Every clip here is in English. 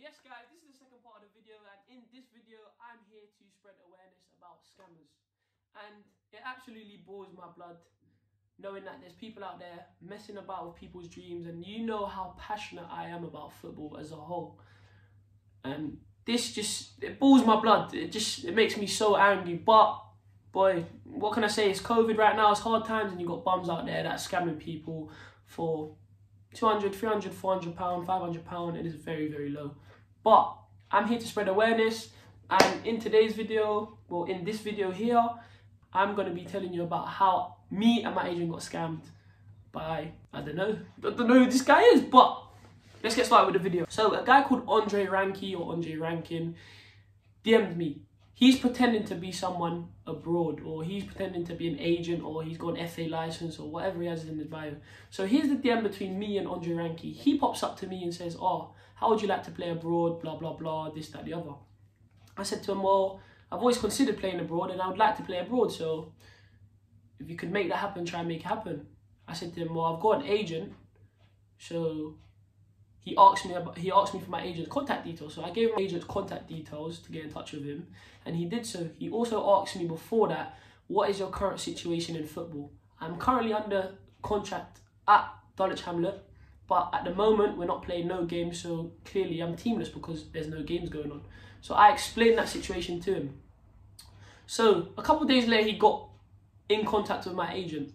yes guys, this is the second part of the video and in this video I'm here to spread awareness about scammers. And it absolutely boils my blood knowing that there's people out there messing about with people's dreams and you know how passionate I am about football as a whole. And this just it boils my blood. It just it makes me so angry. But boy, what can I say? It's COVID right now, it's hard times and you got bums out there that scamming people for 200, 300, 400 pound, 500 pound, it is very, very low. But I'm here to spread awareness. And in today's video, well, in this video here, I'm going to be telling you about how me and my agent got scammed by, I don't know, I don't know who this guy is, but let's get started with the video. So a guy called Andre Ranky or Andre Rankin DM'd me he's pretending to be someone abroad or he's pretending to be an agent or he's got an FA license or whatever he has in his bio. So here's the DM between me and Andre Ranky. He pops up to me and says, oh, how would you like to play abroad, blah, blah, blah, this, that, the other. I said to him, well, I've always considered playing abroad and I would like to play abroad. So if you could make that happen, try and make it happen. I said to him, well, I've got an agent. So he asked me about, he asked me for my agent's contact details. So I gave my agent's contact details to get in touch with him, and he did so. He also asked me before that, what is your current situation in football? I'm currently under contract at Dulwich Hamlet, but at the moment we're not playing no games, so clearly I'm teamless because there's no games going on. So I explained that situation to him. So a couple days later, he got in contact with my agent.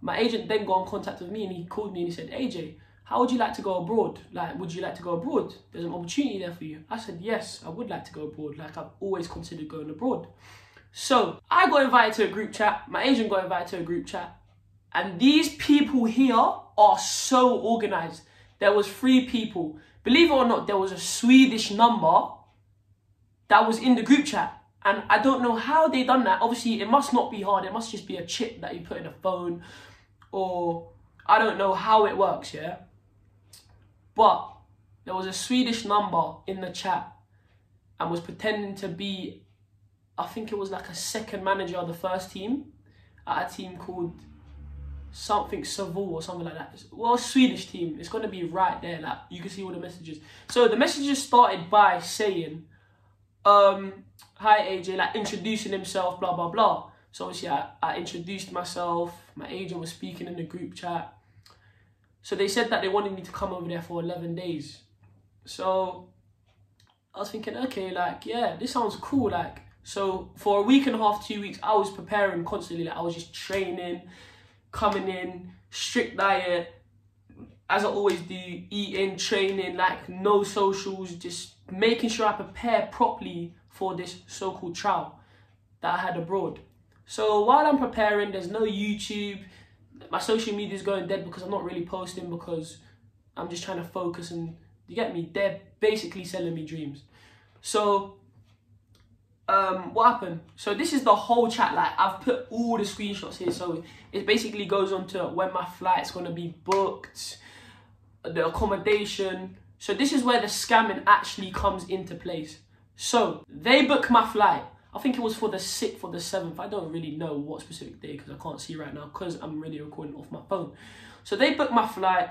My agent then got in contact with me and he called me and he said, AJ, how would you like to go abroad? Like, would you like to go abroad? There's an opportunity there for you. I said, yes, I would like to go abroad. Like, I've always considered going abroad. So, I got invited to a group chat. My agent got invited to a group chat. And these people here are so organized. There was three people. Believe it or not, there was a Swedish number that was in the group chat. And I don't know how they done that. Obviously, it must not be hard. It must just be a chip that you put in a phone. Or I don't know how it works, yeah? But there was a Swedish number in the chat and was pretending to be, I think it was like a second manager of the first team at a team called something Savul or something like that. Well, Swedish team. It's going to be right there. Like you can see all the messages. So the messages started by saying, um, "Hi AJ," like introducing himself, blah blah blah. So obviously I, I introduced myself. My agent was speaking in the group chat. So they said that they wanted me to come over there for 11 days. So I was thinking, okay, like, yeah, this sounds cool. Like, so for a week and a half, two weeks, I was preparing constantly. Like, I was just training, coming in, strict diet, as I always do, eating, training, like no socials, just making sure I prepare properly for this so-called trial that I had abroad. So while I'm preparing, there's no YouTube, my social media is going dead because I'm not really posting because I'm just trying to focus and you get me. They're basically selling me dreams. So um, what happened? So this is the whole chat. Like I've put all the screenshots here. So it basically goes on to when my flight's gonna be booked, the accommodation. So this is where the scamming actually comes into place. So they book my flight. I think it was for the 6th or the 7th. I don't really know what specific day because I can't see right now because I'm really recording off my phone. So they book my flight.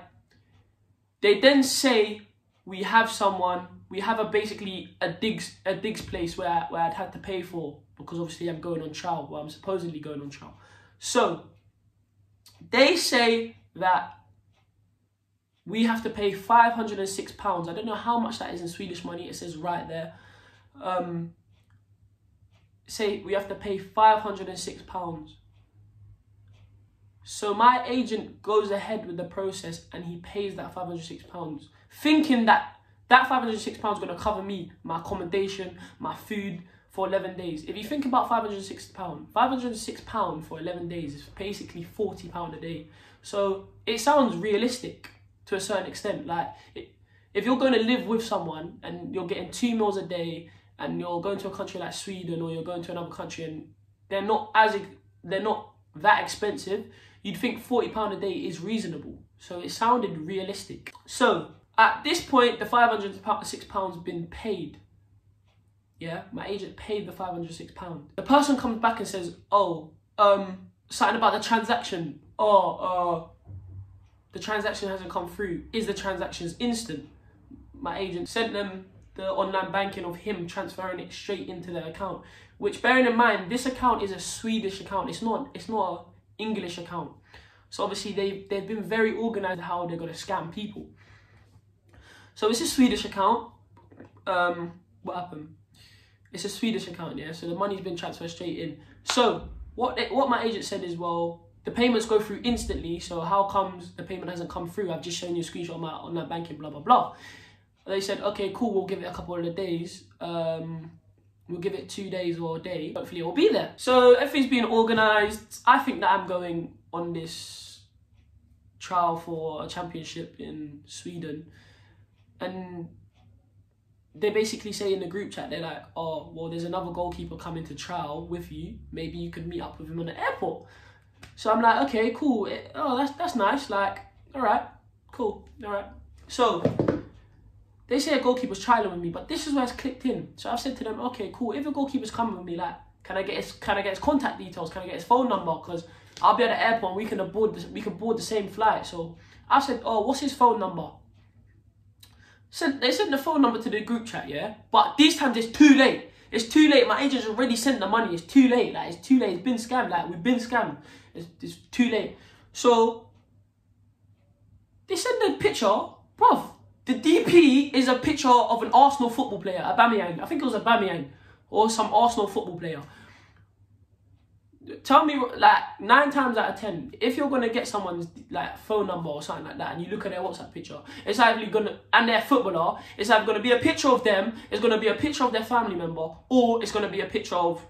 They then say we have someone, we have a basically a digs a digs place where where I'd had to pay for because obviously I'm going on trial. Well, I'm supposedly going on trial. So they say that we have to pay 506 pounds. I don't know how much that is in Swedish money. It says right there. Um, say we have to pay 506 pounds. So my agent goes ahead with the process and he pays that 506 pounds, thinking that that 506 pounds is going to cover me, my accommodation, my food for 11 days. If you think about 506 pounds, 506 pounds for 11 days is basically 40 pound a day. So it sounds realistic to a certain extent. Like it, if you're going to live with someone and you're getting two meals a day and you're going to a country like Sweden or you're going to another country and they're not as they're not that expensive, you'd think forty pound a day is reasonable. So it sounded realistic. So at this point, the five hundred six pounds been paid. Yeah, my agent paid the five hundred six pound. The person comes back and says, "Oh, um, something about the transaction. Oh, uh, the transaction hasn't come through. Is the transaction's instant?" my agent sent them the online banking of him transferring it straight into their account. Which, bearing in mind, this account is a Swedish account. It's not. It's not an English account. So obviously they they've been very organized how they're gonna scam people. So it's a Swedish account. Um, what happened? It's a Swedish account, yeah. So the money's been transferred straight in. So what what my agent said is, well, the payments go through instantly. So how comes the payment hasn't come through? I've just shown you a screenshot of my online banking, blah blah blah. They said, okay, cool. We'll give it a couple of days. Um, we'll give it two days or a day. Hopefully, it will be there. So everything's being organised. I think that I'm going on this trial for a championship in Sweden, and they basically say in the group chat, they're like, oh, well, there's another goalkeeper coming to trial with you. Maybe you could meet up with him on the airport. So I'm like, okay, cool. Oh, that's that's nice. Like, all right, cool, all right. So they say a goalkeeper's trialing with me, but this is where it's clicked in. So I've said to them, okay, cool. If a goalkeeper's coming with me, like, can I get his can I get his contact details? Can I get his phone number? Because I'll be at the airport. And we can board this, we can board the same flight. So I said, oh, what's his phone number? Sent, they sent the phone number to the group chat, yeah? But these times it's too late. It's too late. My agent's already sent the money. It's too late. Like, it's too late. It's been scammed. Like, we've been scammed. It's, it's too late. So, they sent the picture. Bruv, the DP is a picture of an Arsenal football player, Aubameyang. I think it was Aubameyang. Or some Arsenal football player tell me like nine times out of ten if you're gonna get someone's like phone number or something like that and you look at their whatsapp picture it's either gonna and their footballer it's either gonna be a picture of them it's gonna be a picture of their family member or it's gonna be a picture of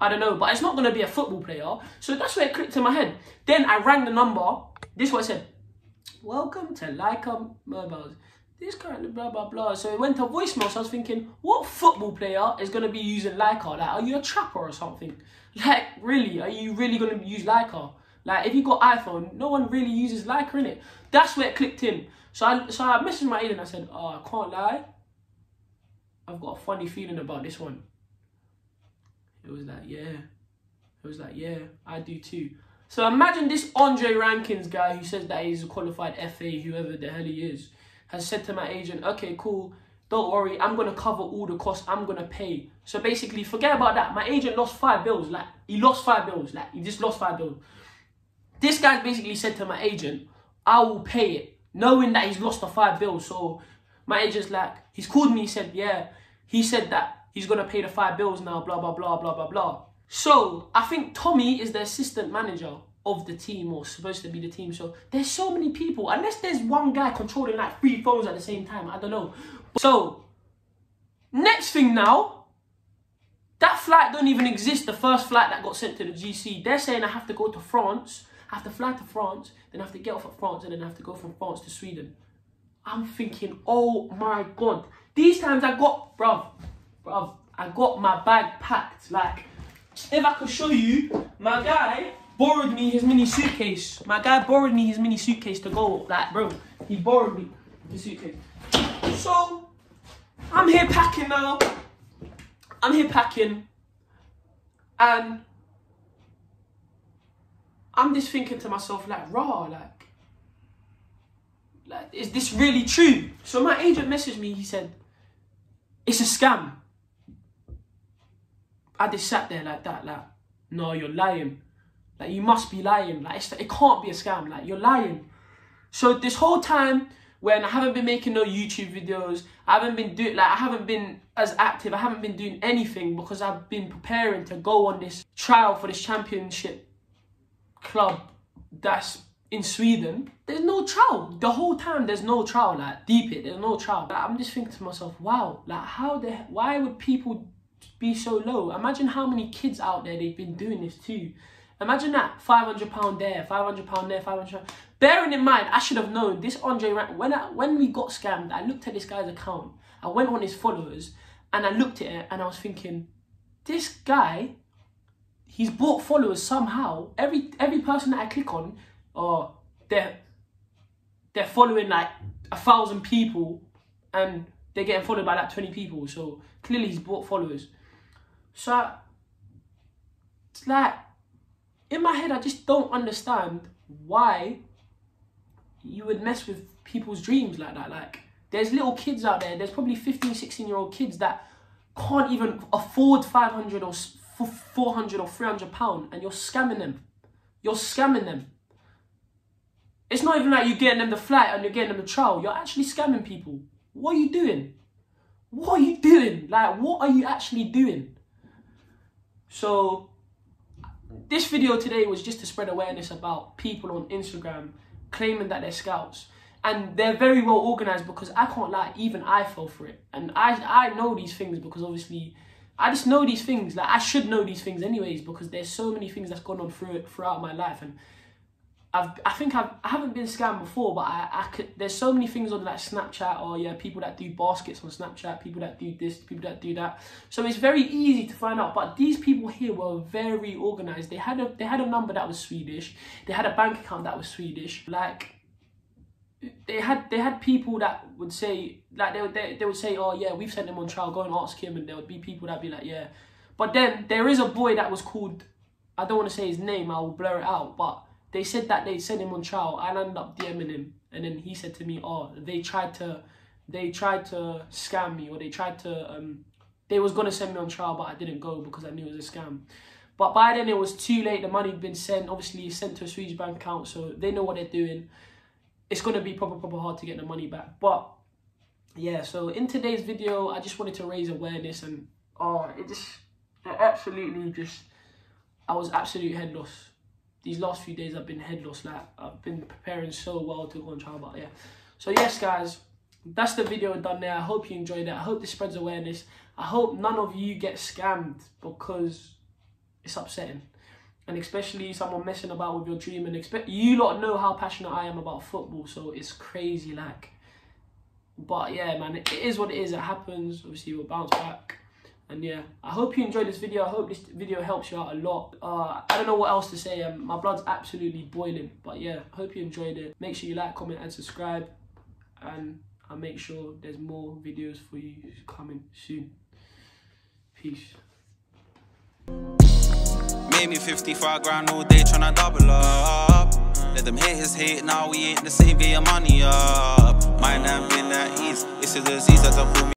i don't know but it's not gonna be a football player so that's where it clicked in my head then i rang the number this is what i said welcome to Lyca mobiles this kind of blah blah blah. So it went to voicemail. So I was thinking, what football player is gonna be using Lyca? Like, are you a trapper or something? Like, really? Are you really going to use Lyca? Like, if you got iPhone, no one really uses Lyca in it. That's where it clicked in. So I, so I messaged my agent. I said, oh, I can't lie. I've got a funny feeling about this one. It was like, yeah. It was like, yeah, I do too. So imagine this Andre Rankins guy who says that he's a qualified FA, whoever the hell he is, has said to my agent, okay, cool, don't worry, I'm gonna cover all the costs, I'm gonna pay. So basically, forget about that. My agent lost five bills, like he lost five bills, like he just lost five bills. This guy basically said to my agent, I will pay it, knowing that he's lost the five bills. So my agent's like, he's called me, he said, yeah, he said that he's gonna pay the five bills now, blah blah blah blah blah blah. So I think Tommy is the assistant manager of the team or supposed to be the team. So there's so many people, unless there's one guy controlling like three phones at the same time, I don't know. So, next thing now, that flight don't even exist, the first flight that got sent to the GC. They're saying I have to go to France, I have to fly to France, then I have to get off at France, and then I have to go from France to Sweden. I'm thinking, oh my god. These times I got, bruv, bruv, I got my bag packed. Like, if I could show you, my guy borrowed me his mini suitcase. My guy borrowed me his mini suitcase to go. Like, bro, he borrowed me the suitcase. So, I'm here packing now. I'm here packing. And I'm just thinking to myself, like, raw, like, like, is this really true? So my agent messaged me, he said, it's a scam. I just sat there like that, like, no, you're lying. Like, you must be lying. Like, it can't be a scam. Like, you're lying. So this whole time, when I haven't been making no YouTube videos, I haven't been doing like I haven't been as active, I haven't been doing anything because I've been preparing to go on this trial for this championship club that's in Sweden. There's no trial. The whole time there's no trial, like deep it, there's no trial. Like, I'm just thinking to myself, wow, like how the why would people be so low? Imagine how many kids out there they've been doing this too. Imagine that, £500 there, £500 there, 500 Bearing in mind, I should have known this Andre when I, when we got scammed, I looked at this guy's account. I went on his followers and I looked at it and I was thinking, this guy, he's bought followers somehow. Every every person that I click on, oh, they're they're following like a thousand people and they're getting followed by like 20 people. So clearly he's bought followers. So it's like in my head, I just don't understand why you would mess with people's dreams like that. Like, there's little kids out there. There's probably 15, 16 year old kids that can't even afford 500 or 400 or 300 pound and you're scamming them. You're scamming them. It's not even like you're getting them the flight and you're getting them the trial. You're actually scamming people. What are you doing? What are you doing? Like, what are you actually doing? So, this video today was just to spread awareness about people on Instagram claiming that they're scouts. And they're very well organized because I can't lie, even I fell for it. And I I know these things because obviously I just know these things. Like I should know these things anyways because there's so many things that's gone on through it throughout my life and I've, I think I've, I haven't been scammed before, but I, I could, there's so many things on like Snapchat or yeah, people that do baskets on Snapchat, people that do this, people that do that. So it's very easy to find out. But these people here were very organized. They had a, they had a number that was Swedish. They had a bank account that was Swedish. Like, they had, they had people that would say, like they they, they would say, oh yeah, we've sent him on trial. Go and ask him, and there would be people that'd be like, yeah. But then there is a boy that was called, I don't want to say his name. I will blur it out, but they said that they sent him on trial. I ended up DMing him, and then he said to me, "Oh, they tried to, they tried to scam me, or they tried to, um, they was gonna send me on trial, but I didn't go because I knew it was a scam." But by then it was too late. The money had been sent. Obviously, sent to a Swedish bank account, so they know what they're doing. It's gonna be proper, proper hard to get the money back. But yeah, so in today's video, I just wanted to raise awareness, and oh, it just, it absolutely just, I was absolutely head lost these last few days I've been head lost. Like I've been preparing so well to go on trial, but yeah. So yes, guys, that's the video done there. I hope you enjoyed it. I hope this spreads awareness. I hope none of you get scammed because it's upsetting. And especially someone messing about with your dream and expect you lot know how passionate I am about football, so it's crazy like. But yeah, man, it is what it is. It happens. Obviously, we'll bounce back. And yeah, I hope you enjoyed this video. I hope this video helps you out a lot. Uh, I don't know what else to say. Um, my blood's absolutely boiling. But yeah, I hope you enjoyed it. Make sure you like, comment, and subscribe. And I'll make sure there's more videos for you coming soon. Peace. Made me 55 grand all day trying to double up. Let them haters hate, now we ain't the same, get your money up. Mine ain't been that easy, it's a disease that don't me.